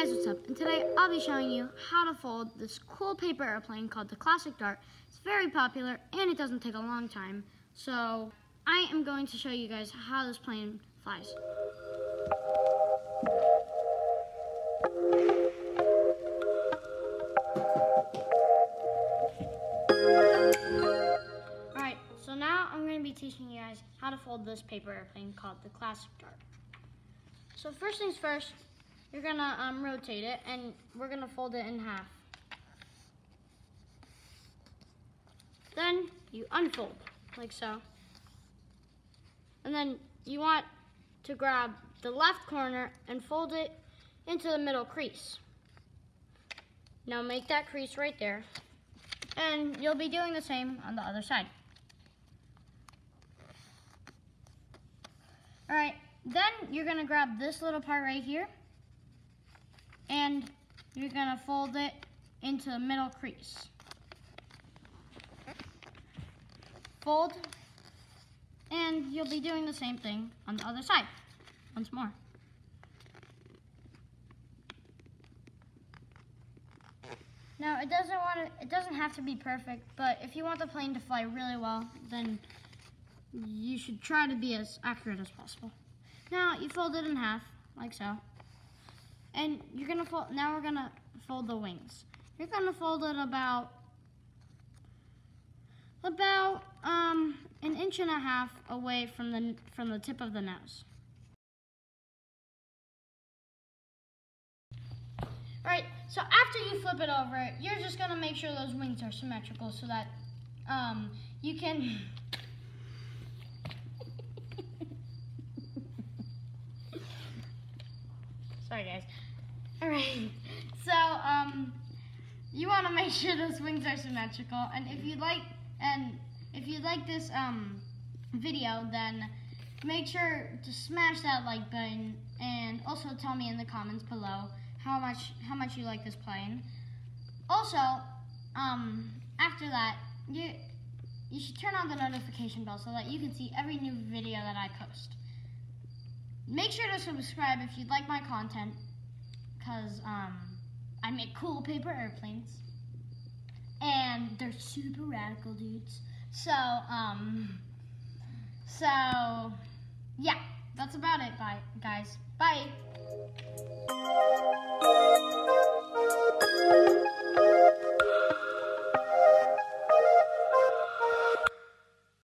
guys, what's up? And today I'll be showing you how to fold this cool paper airplane called the Classic Dart. It's very popular and it doesn't take a long time. So I am going to show you guys how this plane flies. Alright, so now I'm going to be teaching you guys how to fold this paper airplane called the Classic Dart. So first things first, you're gonna um, rotate it and we're gonna fold it in half. Then you unfold, like so. And then you want to grab the left corner and fold it into the middle crease. Now make that crease right there. And you'll be doing the same on the other side. All right, then you're gonna grab this little part right here and you're gonna fold it into the middle crease. Fold, and you'll be doing the same thing on the other side, once more. Now it doesn't want to, it doesn't have to be perfect, but if you want the plane to fly really well, then you should try to be as accurate as possible. Now you fold it in half, like so. And you're gonna fold, now we're gonna fold the wings. You're gonna fold it about, about um, an inch and a half away from the, from the tip of the nose. Alright, so after you flip it over, you're just gonna make sure those wings are symmetrical so that um, you can Sorry, guys. All right. So, um, you want to make sure those wings are symmetrical, and if you like, and if you like this um video, then make sure to smash that like button, and also tell me in the comments below how much how much you like this plane. Also, um, after that, you you should turn on the notification bell so that you can see every new video that I post. Make sure to subscribe if you'd like my content, because um, I make cool paper airplanes, and they're super radical dudes. So, um, so, yeah, that's about it, bye, guys. Bye.